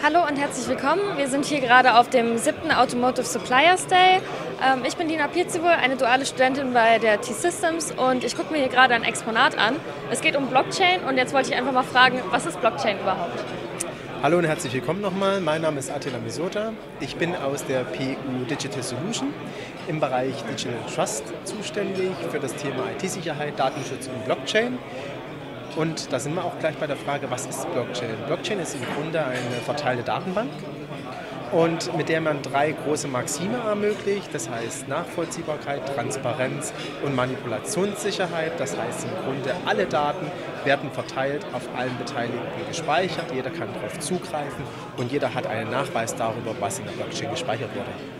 Hallo und herzlich willkommen. Wir sind hier gerade auf dem siebten Automotive Suppliers Day. Ähm, ich bin Dina Pirzivol, eine duale Studentin bei der T-Systems und ich gucke mir hier gerade ein Exponat an. Es geht um Blockchain und jetzt wollte ich einfach mal fragen, was ist Blockchain überhaupt? Hallo und herzlich willkommen nochmal. Mein Name ist Attila Misota. Ich bin aus der PU Digital Solution im Bereich Digital Trust zuständig für das Thema IT-Sicherheit, Datenschutz und Blockchain. Und da sind wir auch gleich bei der Frage, was ist Blockchain? Blockchain ist im Grunde eine verteilte Datenbank und mit der man drei große Maxime ermöglicht. Das heißt Nachvollziehbarkeit, Transparenz und Manipulationssicherheit. Das heißt im Grunde alle Daten werden verteilt, auf allen Beteiligten gespeichert. Jeder kann darauf zugreifen und jeder hat einen Nachweis darüber, was in der Blockchain gespeichert wurde.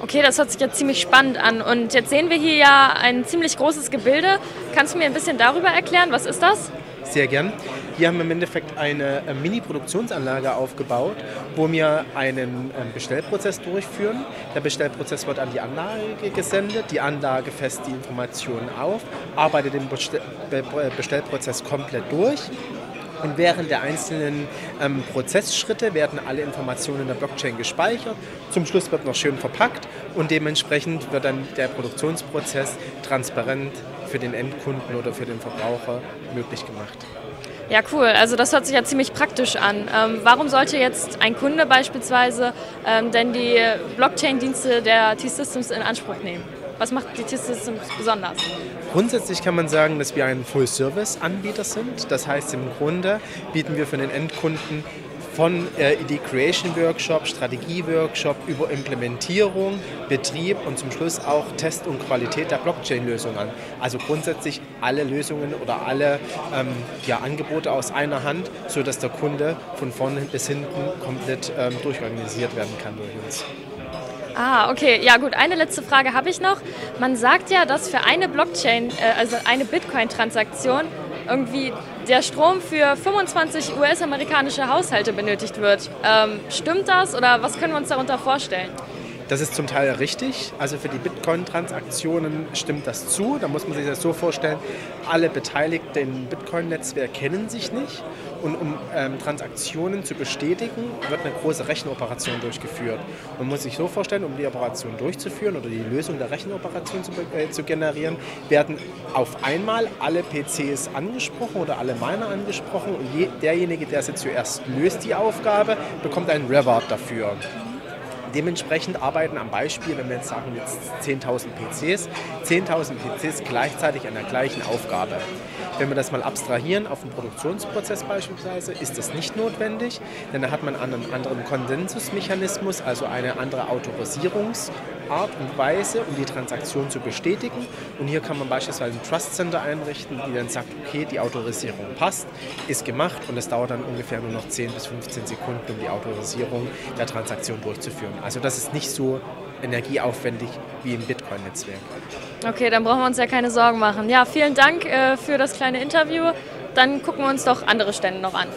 Okay, das hört sich ja ziemlich spannend an. Und jetzt sehen wir hier ja ein ziemlich großes Gebilde. Kannst du mir ein bisschen darüber erklären? Was ist das? Sehr gern. Hier haben wir im Endeffekt eine äh, Mini-Produktionsanlage aufgebaut, wo wir einen ähm, Bestellprozess durchführen. Der Bestellprozess wird an die Anlage gesendet. Die Anlage fässt die Informationen auf, arbeitet den Bestellprozess komplett durch und während der einzelnen ähm, Prozessschritte werden alle Informationen in der Blockchain gespeichert. Zum Schluss wird noch schön verpackt und dementsprechend wird dann der Produktionsprozess transparent für den Endkunden oder für den Verbraucher möglich gemacht. Ja, cool. Also das hört sich ja ziemlich praktisch an. Ähm, warum sollte jetzt ein Kunde beispielsweise ähm, denn die Blockchain-Dienste der T-Systems in Anspruch nehmen? Was macht die T-Systems besonders? Grundsätzlich kann man sagen, dass wir ein Full-Service-Anbieter sind. Das heißt, im Grunde bieten wir für den Endkunden von äh, Idee Creation Workshop, Strategie Workshop über Implementierung, Betrieb und zum Schluss auch Test und Qualität der Blockchain-Lösung an. Also grundsätzlich alle Lösungen oder alle ähm, ja, Angebote aus einer Hand, sodass der Kunde von vorne bis hinten komplett ähm, durchorganisiert werden kann durch uns. Ah, okay. Ja gut, eine letzte Frage habe ich noch. Man sagt ja, dass für eine Blockchain, äh, also eine Bitcoin-Transaktion, irgendwie der Strom für 25 US-amerikanische Haushalte benötigt wird. Ähm, stimmt das oder was können wir uns darunter vorstellen? Das ist zum Teil richtig. Also für die Bitcoin-Transaktionen stimmt das zu. Da muss man sich das so vorstellen, alle Beteiligten im Bitcoin-Netzwerk kennen sich nicht. Und um ähm, Transaktionen zu bestätigen, wird eine große Rechenoperation durchgeführt. Man muss sich so vorstellen, um die Operation durchzuführen oder die Lösung der Rechenoperation zu, äh, zu generieren, werden auf einmal alle PCs angesprochen oder alle Miner angesprochen. Und je, derjenige, der sie zuerst löst, die Aufgabe, bekommt einen Reward dafür. Dementsprechend arbeiten am Beispiel, wenn wir jetzt sagen, jetzt 10.000 PCs, 10.000 PCs gleichzeitig an der gleichen Aufgabe. Wenn wir das mal abstrahieren auf den Produktionsprozess beispielsweise, ist das nicht notwendig, denn da hat man einen anderen Konsensusmechanismus, also eine andere Autorisierungsart und Weise, um die Transaktion zu bestätigen. Und hier kann man beispielsweise ein Trust Center einrichten, die dann sagt, okay, die Autorisierung passt, ist gemacht und es dauert dann ungefähr nur noch 10 bis 15 Sekunden, um die Autorisierung der Transaktion durchzuführen. Also das ist nicht so energieaufwendig wie im Bitcoin-Netzwerk. Okay, dann brauchen wir uns ja keine Sorgen machen. Ja, vielen Dank äh, für das kleine Interview. Dann gucken wir uns doch andere Stände noch an.